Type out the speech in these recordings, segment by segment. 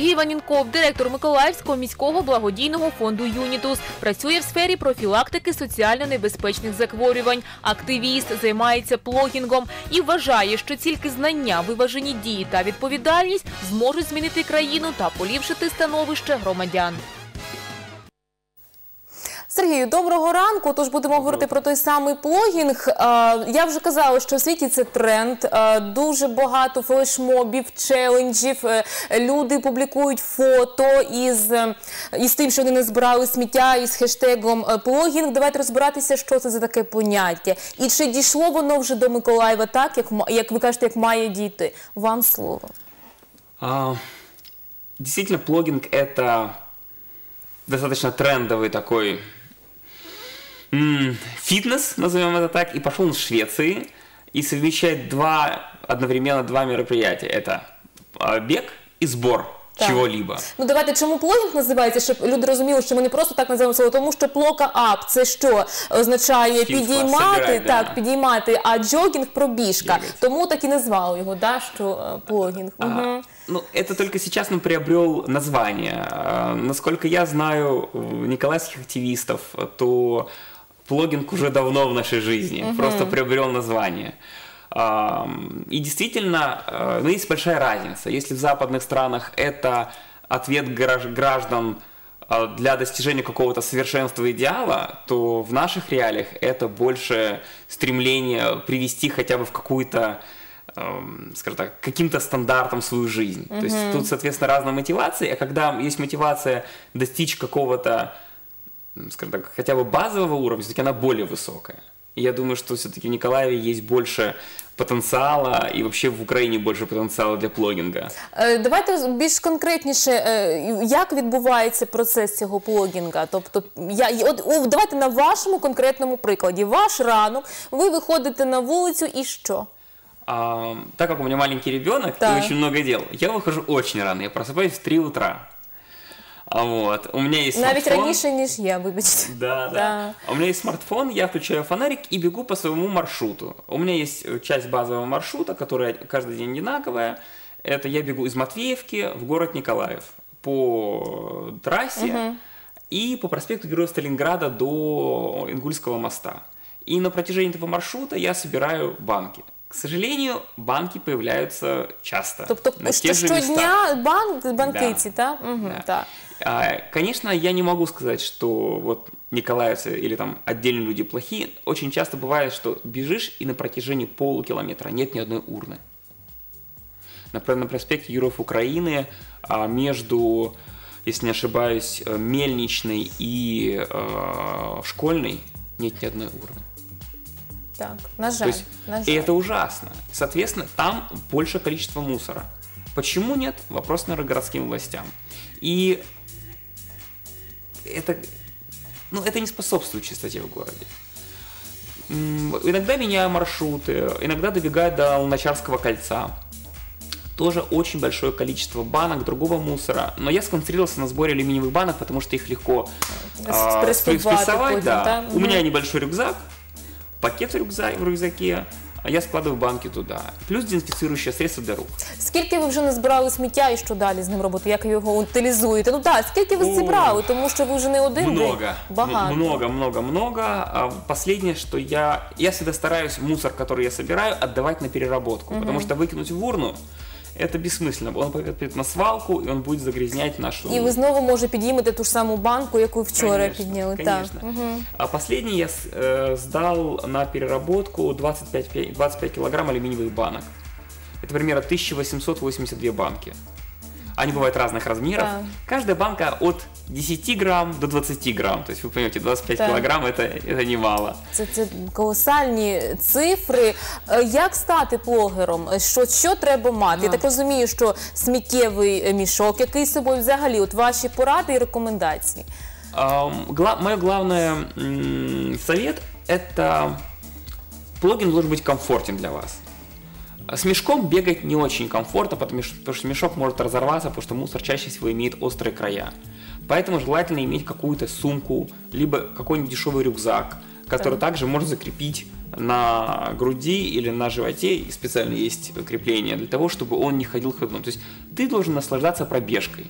Сергій Ванінков, директор Миколаївського міського благодійного фонду Юнітус, працює в сфері профілактики соціально небезпечних захворювань. Активіст займається плогінгом і вважає, що тільки знання, виважені дії та відповідальність зможуть змінити країну та поліпшити становище громадян. Сергію, доброго ранку. Тож будемо говорити про той самий плогінг. Я вже казала, що в світі це тренд. Дуже багато флешмобів, челенджів. Е, Люди публікують фото із, е, із тим, що вони назбирали сміття із хештегом е, плогінг. Давайте розбиратися, що це за таке поняття. І чи дійшло воно вже до Миколаєва так, як, як ви кажете, як має дійти? Вам слово. А, Действительно, плогинг это достаточно трендовый такой м, фитнес, назовем это так, и пошел он в Швеции и совмещает два, одновременно два мероприятия. Это а, бег и сбор Так. чего-либо. Ну давайте чому плогінг називається, щоб люди розуміли, що ми не просто так називаємо слово, тому що плока ап це що означає Кілька, підіймати, собирать, да. так, підіймати, а джогінг пробіжка. Бігать. Тому так і назвали його, да, що е, плогінг. А, Угу. ну, это только сейчас он приобрел название. А, Насколько я знаю у николаевских активистов, то плогинг уже давно в нашей жизни, просто приобрел название. И действительно, э, ну, есть большая разница. Если в западных странах это ответ гражд- граждан а, для достижения какого-то совершенства идеала, то в наших реалиях это больше стремление привести хотя бы в какую-то эм, скажем так, каким-то стандартом свою жизнь. То есть тут, соответственно, разные мотивации, а когда есть мотивация достичь какого-то, скажем так, хотя бы базового уровня, все-таки она более высокая. И я думаю, что все-таки в Николаеве есть больше потенциала и вообще в Украине больше потенциала для плогинга. Е, Давайте більш конкретніше, е, як відбувається процес цього плогінга. Тобто, я, і от, о, давайте на вашому конкретному прикладі. Ваш ранок, ви виходите на вулицю і що? А, так как у меня маленький ребенок Да. и очень много дел, я выхожу очень рано, я просыпаюсь в 3 утра. А вот, у меня есть Навіть смартфон. раніше, ніж я, вибачте. Да, да, Да. А У меня есть смартфон, я включаю фонарик и бегу по своему маршруту. У меня есть э, часть базового маршрута, которая каждый день одинаковая. Это я бегу из Матвеевки в город Николаев по трассе и по проспекту Героя Сталинграда до Ингульского моста. И на протяжении этого маршрута я собираю банки. К сожалению, банки появляются часто. Тобто, на тех же щодня банк, банкиці, Да. так? Угу, Да. так. А, Конечно, я не могу сказать, что вот николаевцы или там отдельные люди плохие. Очень часто бывает, что бежишь и на протяжении полукилометра нет ни одной урны. Например, на проспекте Героев Украины а, между, если не ошибаюсь, э, Мельничной и э, Школьной нет ни одной урны. Так, на То жаль, есть, на и это ужасно. Соответственно, там больше количество мусора. Почему нет? Вопрос, наверное, городским властям. И это, ну, это не способствует чистоте в городе. Иногда меняю маршруты, иногда добегаю до Луначарского кольца. Тоже очень большое количество банок, другого мусора. Но я сконцентрировался на сборе алюминиевых банок, потому что их легко а, Спрессовать да. да? У меня небольшой рюкзак, пакет в, рюкзак, в рюкзаке, а я складываю банки туда. Плюс дезинфицирующее средство для рук. Скільки ви вже назбирали сміття і що далі з ним робити? Як ви його утилізуєте? Ну так, скільки ви О, зібрали? Тому що ви вже не один день. Много. Багато. М- Много, много, много. А Последнее, что я... Я всегда стараюсь мусор, который я собираю, отдавать на переработку. Потому что выкинуть в урну это бессмысленно. Он пойдет на свалку, и он будет загрязнять нашу... І ви знову може підіймете ту ж саму банку, яку вчора Конечно, підняли. Конечно. Так. Угу. А последний я с- э, сдал на переработку 25, пе- 25 килограмм алюминиевых банок. Это примерно 1882 банки. Они бывают разных размеров. Да. Каждая банка от 10 грамм до 20 грамм. То есть вы поймете, 25 Да. килограмм это, это немало. Це, це колосальні цифри. Е, Як стати блогером? Е, Що, що треба мати? Я так розумію, що сміттєвий е, мішок, який з собою взагалі, от ваші поради і рекомендації. Ам, гла- Мое главное м, совет – это плugин должен быть комфортен для вас. С мешком бегать не очень комфортно, потому что, мешок может разорваться, потому что мусор чаще всего имеет острые края. Поэтому желательно иметь какую-то сумку, либо какой-нибудь дешевый рюкзак, который также можно закрепить на груди или на животе, и специально есть крепление для того, чтобы он не ходил ходуном. То есть ты должен наслаждаться пробежкой.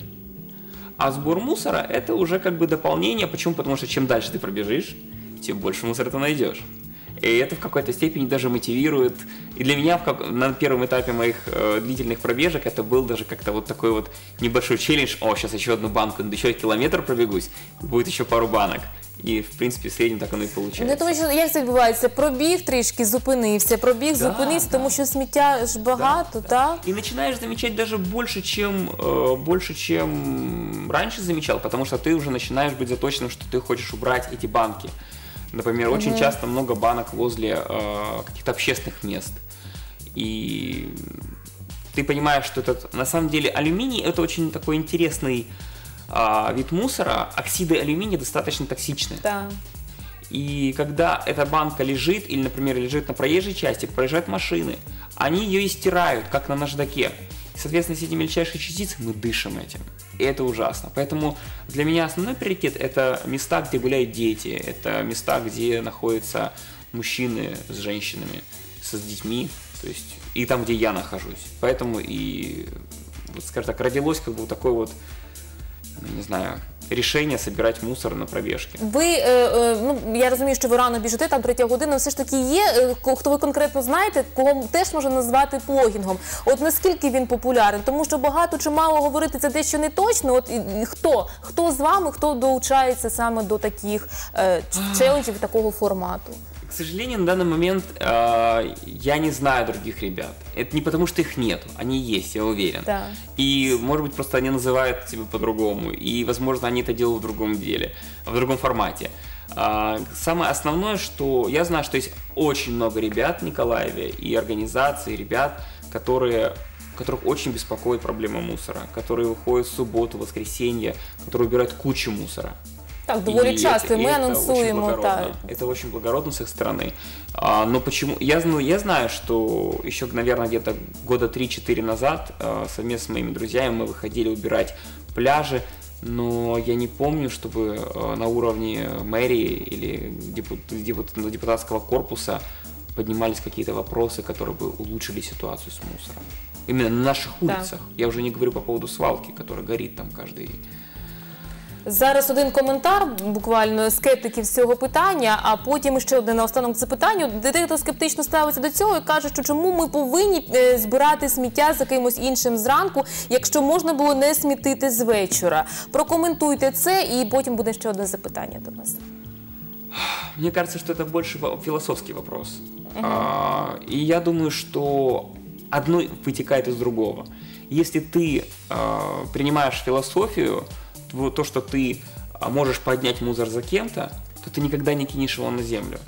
А сбор мусора это уже как бы дополнение. Почему? Потому что чем дальше ты пробежишь, тем больше мусора ты найдешь. И это в какой-то степени даже мотивирует. И для меня в как- на первом этапе моих э, длительных пробежек это был даже как-то вот такой вот небольшой челлендж. О, сейчас еще одну банку, еще километр пробегусь, будет еще пару банок. И, в принципе, в среднем так оно и Ну, получается. тому що як це відбувається? Пробіг трішки, зупинився, пробіг, Да, зупинився, да. тому що сміття ж багато, так? И начинаешь замечать даже больше, чем э, больше, чем раньше замечал, потому что ты уже начинаешь быть заточенным, что ты хочешь убрать эти банки. Например, очень часто много банок возле э, каких-то общественных мест. И ты понимаешь, что этот, на самом деле алюминий это очень такой интересный а, вид мусора. Оксиды алюминия достаточно токсичны. Так. И когда эта банка лежит, или, например, лежит на проезжей части, проезжают машины, они ее и стирают, как на наждаке. И, соответственно, все эти мельчайшие частицы мы дышим этим. И это ужасно. Поэтому для меня основной приоритет – это места, где гуляют дети, это места, где находятся мужчины с женщинами, со, с детьми, то есть и там, где я нахожусь. Поэтому и, вот, скажем так, родилось как бы вот такое вот, ну, не знаю, решение збирати мусор на пробіжки. Ви, е, е, ну я розумію, що ви рано біжите, там третя година. Все ж таки є, е, хто ви конкретно знаєте, кого теж можна назвати плогінгом. От наскільки він популярен? Тому що багато чи мало говорити це дещо не точно. От і- хто? Хто з вами, хто долучається саме до таких челенджів такого формату? К сожалению, на данный момент э, я не знаю других ребят. Это не потому, что их нет, они есть, я уверен. Да. И, может быть, просто они называют себя по-другому. И, возможно, они это делают в другом деле, в другом формате. А, самое основное, что я знаю, что есть очень много ребят в Николаеве и организаций, ребят, которые которых очень беспокоит проблема мусора, которые выходят в субботу, воскресенье, которые убирают кучу мусора. Так, доволі И часто. это- Ми и это анонсуємо очень так. благородно. Это очень благородно с их стороны. А, но почему? Я знаю, я знаю, что еще, наверное, где-то года 3-4 назад а, совместно с моими друзьями мы выходили убирать пляжи, но я не помню, чтобы а, на уровне мэрии или депут- депут- депутатского корпуса поднимались какие-то вопросы, которые бы улучшили ситуацию с мусором. Именно на наших Да. улицах. Я уже не говорю по поводу свалки, которая горит там каждый Зараз один коментар, буквально скептиків з цього питання, а потім ще одне наостанок запитанню. Дехто скептично ставиться до цього і каже, що чому ми повинні е, збирати сміття за кимось іншим зранку, якщо можна було не смітити з вечора. Прокоментуйте це, і потім буде ще одне запитання до вас. Мне кажется, что это больше во- философский вопрос. А, и я думаю, что одно вытекает из другого. Если ты а, принимаешь философию, тво- то, что ты а, можешь поднять мусор за кем-то, то ты никогда не кинешь его на землю.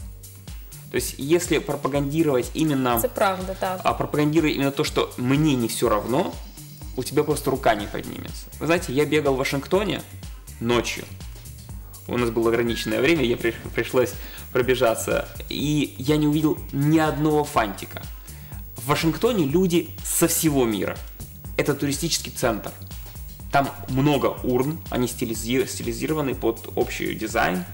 То есть, если пропагандировать именно Це правда, так. а пропагандируя именно то, что мне не все равно, у тебя просто рука не поднимется. Вы знаете, я бегал в Вашингтоне ночью. У нас было ограниченное время, я приш- пришлось пробежаться. И я не увидел ни одного фантика. В Вашингтоне люди со всего мира. Это туристический центр. Там много урн, они стилизи- стилизированы под общий дизайн.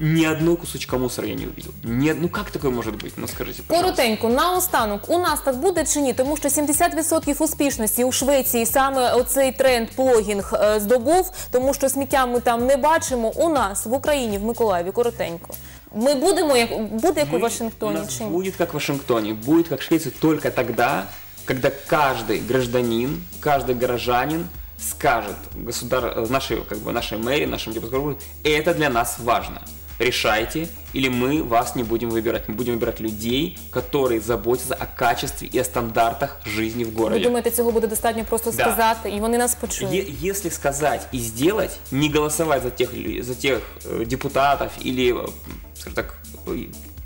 Ни одного кусочка мусора я не увидел. Ни, од- ну как такое может быть? Ну скажите, пожалуйста. Коротенько, наостанок, у нас так буде чи ні? Тому що 70% успішності у Швеції саме оцей тренд плогінг е, здобув, тому що сміття ми там не бачимо. У нас в Україні, в Миколаєві, коротенько. Ми будемо як буде як у Мы- Вашингтоні У нас чи ні? будет как в Вашингтоне, будет как в Швеции только тогда, когда каждый гражданин, каждый горожанин скажет государ... нашей, как бы, нашей мэрии, нашим депутатам, это для нас важно. Решайте, или мы вас не будем выбирать. Мы будем выбирать людей, которые заботятся о качестве и о стандартах жизни в Ви городе. думаєте, цього буде достатньо просто Да. сказати, і вони нас почують? Е- Если сказать и сделать, не голосовать за тех, за тех э, депутатов или, э, скажем так, э,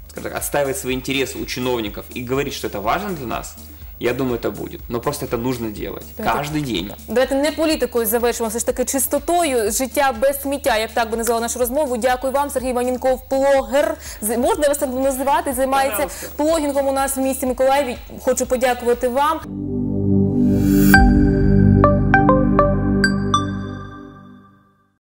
скажем так, отстаивать свои интересы у чиновников и говорить, что это важно для нас, я думаю, это будет. Но просто это нужно делать Да, это- каждый день. Давайте не політикою завершимо, все ж таки чистотою життя без сміття, як так би назвала нашу розмову. Дякую вам, Сергій Ванінков, плогер. З- Можна вас так називати? Займається Пожалуйста. плогінгом у нас в місті Миколаєві. Хочу подякувати вам.